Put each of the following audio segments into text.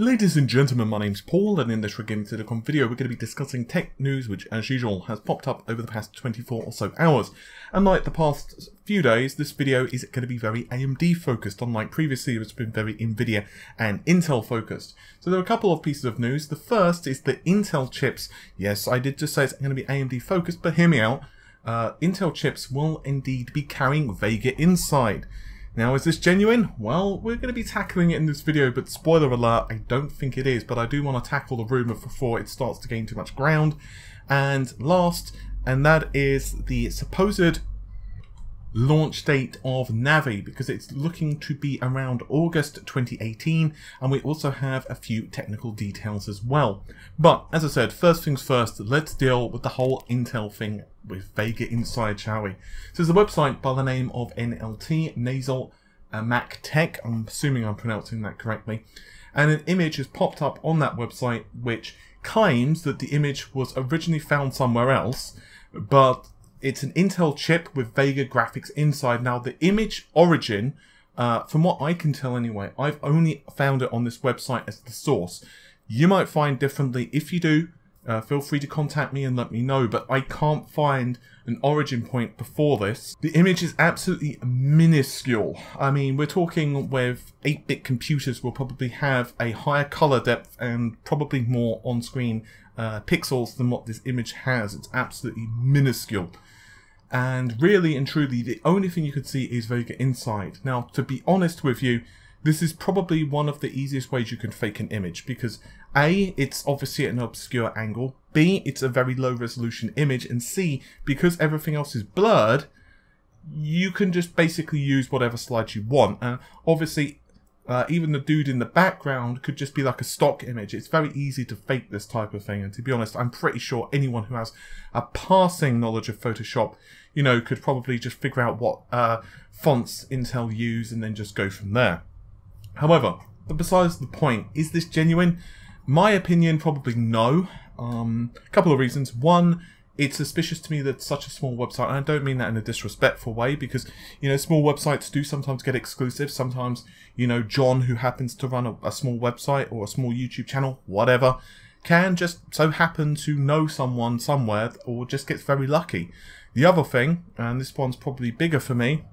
Ladies and gentlemen, my name's Paul, and in this Gaming Silicon video, we're going to be discussing tech news, which, as usual, has popped up over the past 24 or so hours. And like the past few days, this video is going to be very AMD focused, unlike previously, it's been very NVIDIA and Intel focused. So there are a couple of pieces of news. The first is that Intel chips, yes, I did just say it's going to be AMD focused, but hear me out. Uh, Intel chips will indeed be carrying Vega inside. Now, is this genuine? Well, we're going to be tackling it in this video, but spoiler alert, I don't think it is, but I do want to tackle the rumour before it starts to gain too much ground. And last, and that is the supposed launch date of Navi because it's looking to be around August 2018 and we also have a few technical details as well. But as I said, first things first, let's deal with the whole Intel thing with Vega Inside, shall we? So there's a website by the name of NLT Nasal uh, Mac Tech, I'm assuming I'm pronouncing that correctly, and an image has popped up on that website which claims that the image was originally found somewhere else, but it's an Intel chip with Vega graphics inside. Now, the image origin, uh, from what I can tell anyway, I've only found it on this website as the source. You might find differently. If you do, uh, feel free to contact me and let me know, but I can't find an origin point before this. The image is absolutely minuscule. I mean, we're talking with 8-bit computers will probably have a higher color depth and probably more on-screen uh, pixels than what this image has. It's absolutely minuscule. And really and truly, the only thing you could see is Vega inside. Now, to be honest with you, this is probably one of the easiest ways you can fake an image because A, it's obviously at an obscure angle, B, it's a very low resolution image, and C, because everything else is blurred, you can just basically use whatever slides you want. And obviously, uh, even the dude in the background could just be like a stock image. It's very easy to fake this type of thing. And to be honest, I'm pretty sure anyone who has a passing knowledge of Photoshop, you know, could probably just figure out what uh, fonts Intel use and then just go from there. However, besides the point, is this genuine? My opinion, probably no. Um, a couple of reasons. One, it's suspicious to me that such a small website, and I don't mean that in a disrespectful way, because, you know, small websites do sometimes get exclusive. Sometimes, you know, John, who happens to run a, a small website or a small YouTube channel, whatever, can just so happen to know someone somewhere or just gets very lucky. The other thing, and this one's probably bigger for me,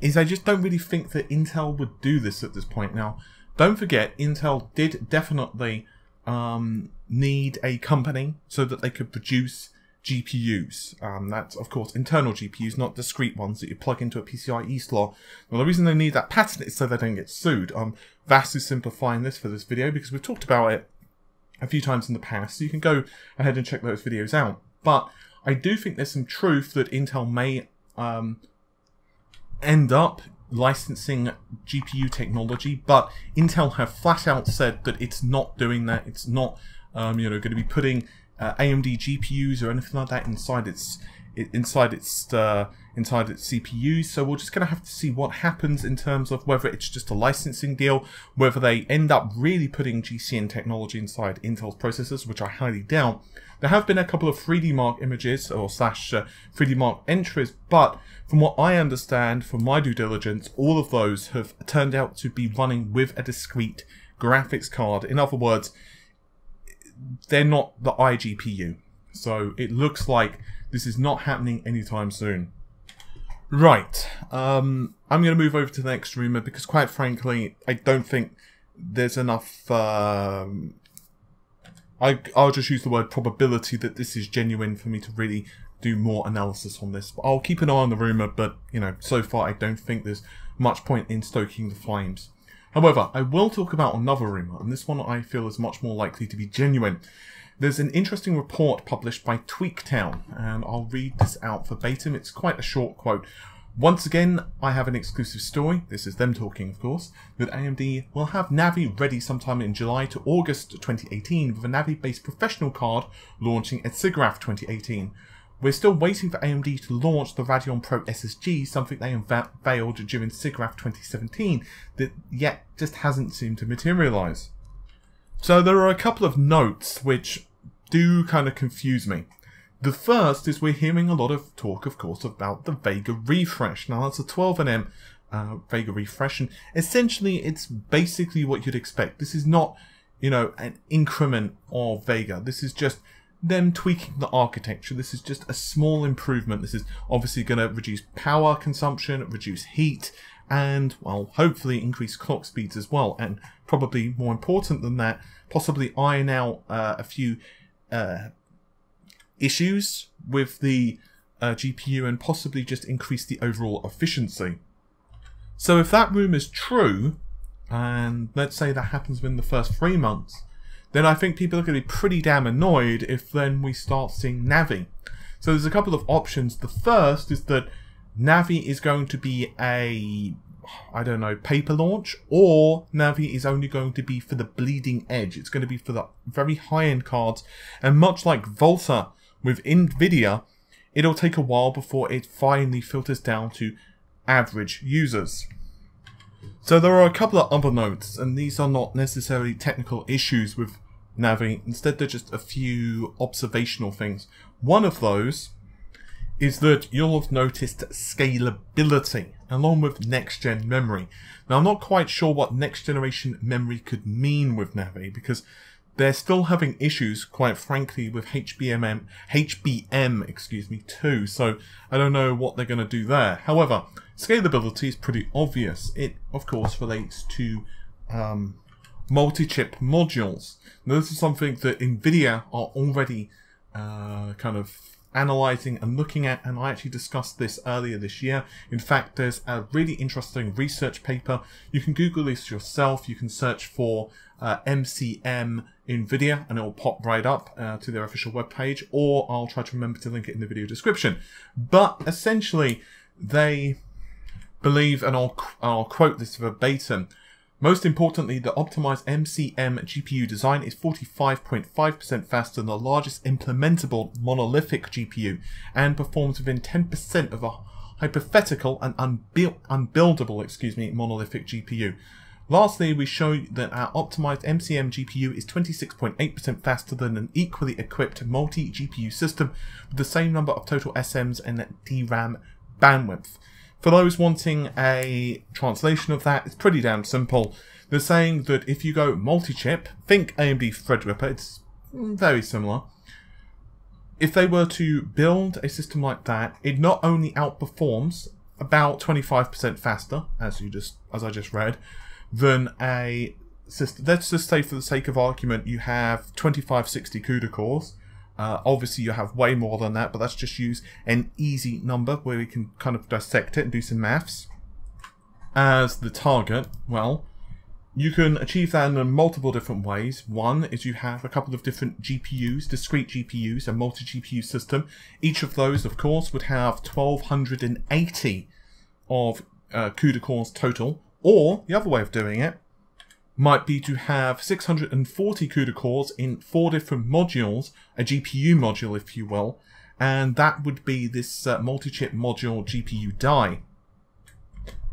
is I just don't really think that Intel would do this at this point. Now, don't forget, Intel did definitely um, need a company so that they could produce GPUs. Um, that's, of course, internal GPUs, not discrete ones that you plug into a PCIe slot. Well, the reason they need that patent is so they don't get sued. Um, vastly simplifying this for this video because we've talked about it a few times in the past, so you can go ahead and check those videos out. But I do think there's some truth that Intel may um, end up licensing GPU technology, but Intel have flat out said that it's not doing that. It's not, um, you know, going to be putting uh, AMD GPUs or anything like that inside its inside its uh, inside its CPUs. So we're just going to have to see what happens in terms of whether it's just a licensing deal, whether they end up really putting GCN technology inside Intel's processors, which I highly doubt. There have been a couple of 3D Mark images or slash uh, 3D Mark entries, but from what I understand from my due diligence, all of those have turned out to be running with a discrete graphics card. In other words, they're not the iGPU. So it looks like this is not happening anytime soon. Right, um, I'm going to move over to the next rumour because quite frankly, I don't think there's enough um, I, I'll just use the word probability that this is genuine for me to really do more analysis on this. I'll keep an eye on the rumour, but, you know, so far I don't think there's much point in stoking the flames. However, I will talk about another rumour, and this one I feel is much more likely to be genuine. There's an interesting report published by Tweaktown, and I'll read this out verbatim. It's quite a short quote. Once again, I have an exclusive story, this is them talking of course, that AMD will have Navi ready sometime in July to August 2018 with a Navi-based professional card launching at SIGGRAPH 2018. We're still waiting for AMD to launch the Radeon Pro SSG, something they unveiled during SIGGRAPH 2017 that yet just hasn't seemed to materialise. So there are a couple of notes which do kind of confuse me. The first is we're hearing a lot of talk, of course, about the Vega refresh. Now, that's a 12nm uh, Vega refresh, and essentially it's basically what you'd expect. This is not, you know, an increment of Vega. This is just them tweaking the architecture. This is just a small improvement. This is obviously going to reduce power consumption, reduce heat, and, well, hopefully increase clock speeds as well. And probably more important than that, possibly iron out uh, a few uh, issues with the uh, GPU and possibly just increase the overall efficiency. So if that rumour is true, and let's say that happens within the first three months, then I think people are going to be pretty damn annoyed if then we start seeing Navi. So there's a couple of options. The first is that Navi is going to be a, I don't know, paper launch, or Navi is only going to be for the bleeding edge. It's going to be for the very high-end cards, and much like Volta with NVIDIA, it'll take a while before it finally filters down to average users. So there are a couple of other notes, and these are not necessarily technical issues with Navi. Instead, they're just a few observational things. One of those is that you'll have noticed scalability along with next-gen memory. Now, I'm not quite sure what next-generation memory could mean with Navi because they're still having issues, quite frankly, with HBM, HBM, excuse me, too. So I don't know what they're going to do there. However, scalability is pretty obvious. It, of course, relates to um, multi-chip modules. Now, this is something that NVIDIA are already uh, kind of analyzing and looking at, and I actually discussed this earlier this year. In fact, there's a really interesting research paper. You can Google this yourself. You can search for uh, MCM NVIDIA and it will pop right up uh, to their official webpage, or I'll try to remember to link it in the video description. But essentially, they believe, and I'll, I'll quote this verbatim, most importantly, the optimized MCM GPU design is 45.5% faster than the largest implementable monolithic GPU and performs within 10% of a hypothetical and unbuild, unbuildable excuse me, monolithic GPU. Lastly, we show that our optimized MCM GPU is 26.8% faster than an equally equipped multi-GPU system with the same number of total SMs and DRAM bandwidth. For those wanting a translation of that, it's pretty damn simple. They're saying that if you go multi-chip, think AMD Threadripper, it's very similar. If they were to build a system like that, it not only outperforms about 25% faster, as you just as I just read, than a system. Let's just say, for the sake of argument, you have 2560 CUDA cores, uh, obviously, you have way more than that, but let's just use an easy number where we can kind of dissect it and do some maths. As the target, well, you can achieve that in multiple different ways. One is you have a couple of different GPUs, discrete GPUs, a multi-GPU system. Each of those, of course, would have 1280 of uh, CUDA cores total. Or, the other way of doing it, might be to have 640 CUDA cores in four different modules, a GPU module if you will, and that would be this uh, multi-chip module GPU die.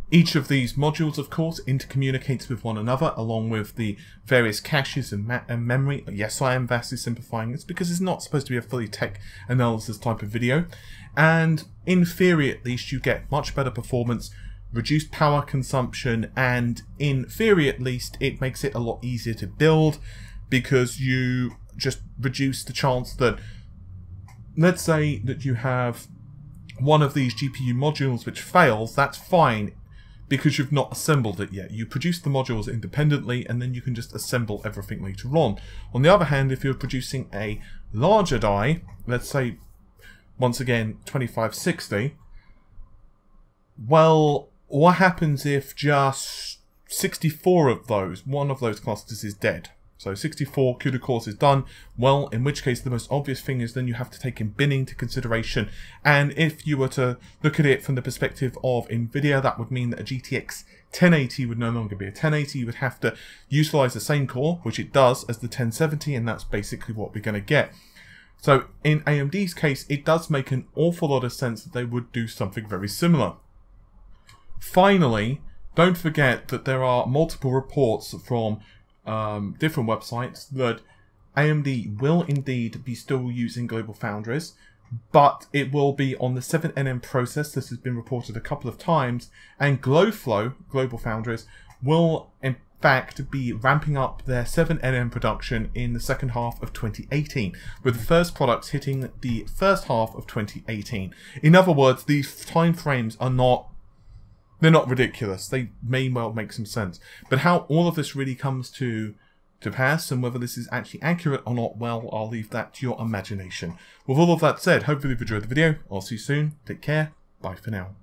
Each of these modules, of course, intercommunicates with one another along with the various caches and, and, memory. Yes, I am vastly simplifying this because it's not supposed to be a fully tech analysis type of video. And in theory, at least, you get much better performance reduced power consumption, and in theory at least, it makes it a lot easier to build because you just reduce the chance that, let's say that you have one of these GPU modules which fails, that's fine because you've not assembled it yet. You produce the modules independently and then you can just assemble everything later on. On the other hand, if you're producing a larger die, let's say, once again, 2560, well, what happens if just 64 of those, one of those clusters is dead? So 64 CUDA cores is done. Well, in which case the most obvious thing is then you have to take in binning to consideration. And if you were to look at it from the perspective of NVIDIA, that would mean that a GTX 1080 would no longer be a 1080. You would have to utilize the same core, which it does, as the 1070, and that's basically what we're going to get. So in AMD's case, it does make an awful lot of sense that they would do something very similar. Finally, don't forget that there are multiple reports from um, different websites that AMD will indeed be still using Global Foundries. but it will be on the 7nm process. This has been reported a couple of times, and Glowflow, Global Foundries, will in fact be ramping up their 7nm production in the second half of 2018, with the first products hitting the first half of 2018. In other words, these time frames are not they're not ridiculous. They may well make some sense. But how all of this really comes to to pass and whether this is actually accurate or not, well, I'll leave that to your imagination. With all of that said, hopefully you've enjoyed the video. I'll see you soon. Take care. Bye for now.